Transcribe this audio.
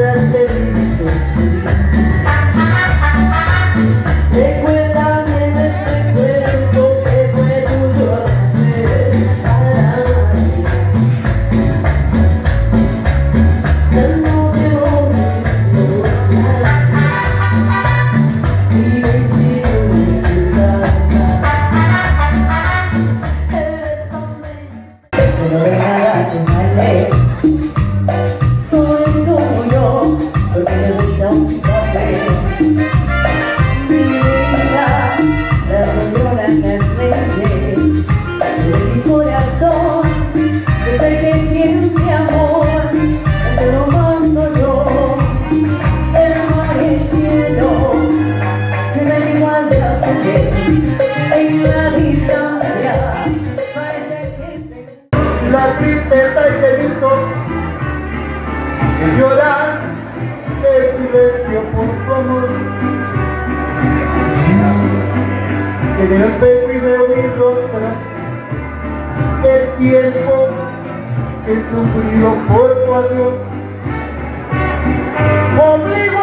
just a una tristeza y te visto y llorar de silencio por tu amor. Que delante primero mi rostro el tiempo que he sufrido por tu adiós. Obligo